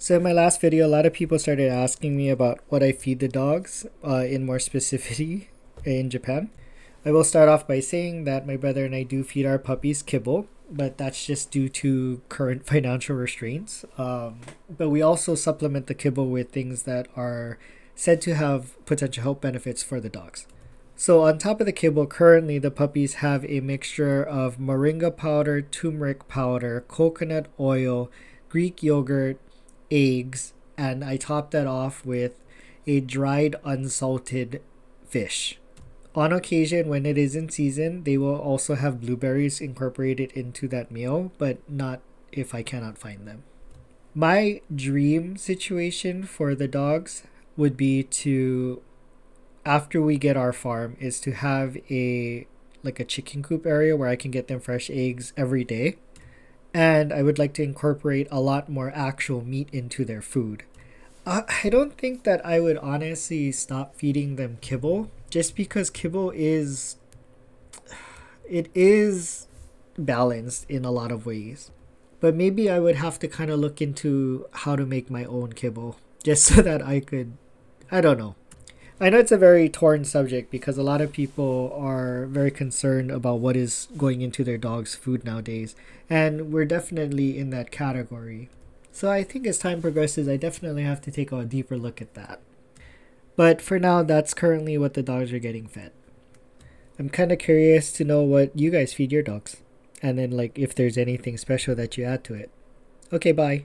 So in my last video, a lot of people started asking me about what I feed the dogs uh, in more specificity in Japan. I will start off by saying that my brother and I do feed our puppies kibble, but that's just due to current financial restraints. Um, but we also supplement the kibble with things that are said to have potential health benefits for the dogs. So on top of the kibble, currently the puppies have a mixture of moringa powder, turmeric powder, coconut oil, Greek yogurt, eggs, and I top that off with a dried unsalted fish. On occasion, when it is in season, they will also have blueberries incorporated into that meal, but not if I cannot find them. My dream situation for the dogs would be to, after we get our farm, is to have a like a chicken coop area where I can get them fresh eggs every day and I would like to incorporate a lot more actual meat into their food. Uh, I don't think that I would honestly stop feeding them kibble just because kibble is it is balanced in a lot of ways. But maybe I would have to kind of look into how to make my own kibble just so that I could I don't know. I know it's a very torn subject because a lot of people are very concerned about what is going into their dog's food nowadays, and we're definitely in that category. So I think as time progresses, I definitely have to take a deeper look at that. But for now, that's currently what the dogs are getting fed. I'm kind of curious to know what you guys feed your dogs, and then like if there's anything special that you add to it. Okay, bye.